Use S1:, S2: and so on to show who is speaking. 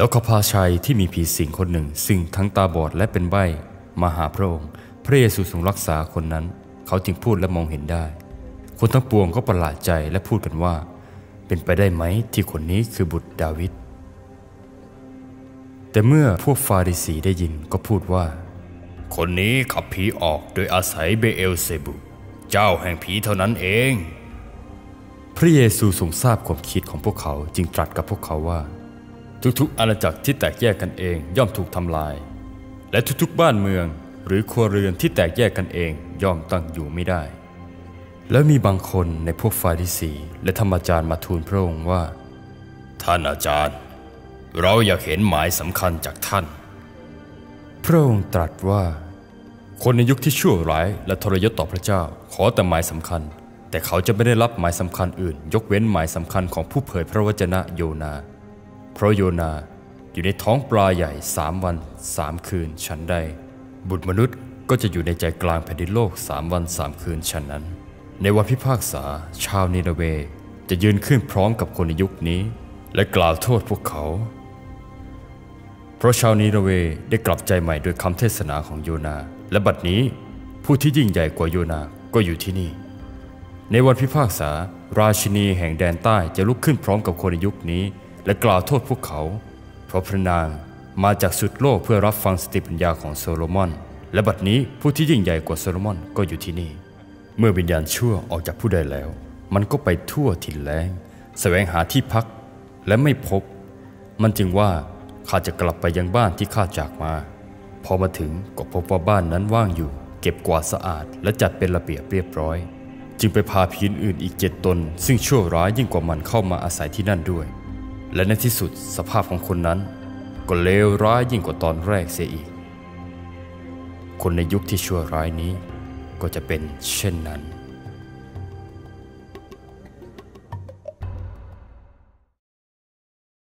S1: แล้วเขาพาชายที่มีผีสิงคนหนึ่ง ซึ่งทั้งตาบอดและเป็นใบ้มาหาพระองค์ พระเยซูทรงรักษาคนนั้น เขาจึงพูดและมองเห็นได้ คนทั้งปวงก็ประหลาดใจและพูดกันว่า เป็นไปได้ไหมที่คนนี้คือบุตรดาวิดแต่เมื่อพวกฟาริสีได้ยินก็พูดว่า คนนี้ขับผีออกโดยอาศัยเบเอลเซบุเจ้าแห่งผีเท่านั้นเอง พระเยซูทรงทราบความคิดของพวกเขาจึงตรัสกับพวกเขาว่า ทุกๆอาณาจักรที่แตกแยกกันเองย่อมถูกทำลาย และทุกๆบ้านเมืองหรือครัวเรือนที่แตกแยกกันเองย่อมตั้งอยู่ไม่ได้ แล้วมีบางคนในพวกฟาริสีและธรรมจารย์มาทูลพระองค์ว่า ท่านอาจารย์ เราอยากเห็นหมายสำคัญจากท่าน พระองค์ตรัสว่า คนในยุคที่ชั่วร้ายและทรยศต่อพระเจ้าขอแต่หมายสำคัญ แต่เขาจะไม่ได้รับหมายสำคัญอื่น ยกเว้นหมายสำคัญของผู้เผยพระวจนะโยนา เพราะโยนาอยู่ในท้องปลาใหญ่สามวันสามคืนฉันใด บุตรมนุษย์ก็จะอยู่ในใจกลางแผ่นดินโลกสามวันสามคืนฉันนั้น ในวันพิพากษาชาวนินเวจะยืนขึ้นพร้อมกับคนในยุคนี้ และกล่าวโทษพวกเขา เพราะชาวนีนเวได้กลับใจใหม่โดยคำเทศนาของโยนา และบัดนี้ผู้ที่ยิ่งใหญ่กว่าโยนาก็อยู่ที่นี่ ในวันพิพากษา ราชินีแห่งแดนใต้จะลุกขึ้นพร้อมกับคนในยุคนี้ และกล่าวโทษพวกเขา เพราะพระนางมาจากสุดโลกเพื่อรับฟังสติปัญญาของโซโลมอน และบัดนี้ผู้ที่ยิ่งใหญ่กว่าโซโลมอนก็อยู่ที่นี่ เมื่อวิญญาณชั่วออกจากผู้ใดแล้ว มันก็ไปทั่วถิ่นแล้งแสวงหาที่พักและไม่พบ มันจึงว่าข้าจะกลับไปยังบ้านที่ข้าจากมา พอมาถึงก็พบว่าบ้านนั้นว่างอยู่ เก็บกวาดสะอาด และจัดเป็นระเบียบเรียบร้อย จึงไปพาผีอื่นอีกเจ็ดตน ซึ่งชั่วร้ายยิ่งกว่ามันเข้ามาอาศัยที่นั่นด้วย และในที่สุดสภาพของคนนั้น ก็เลวร้ายยิ่งกว่าตอนแรกเสียอีก คนในยุคที่ชั่วร้ายนี้ก็จะเป็นเช่นนั้น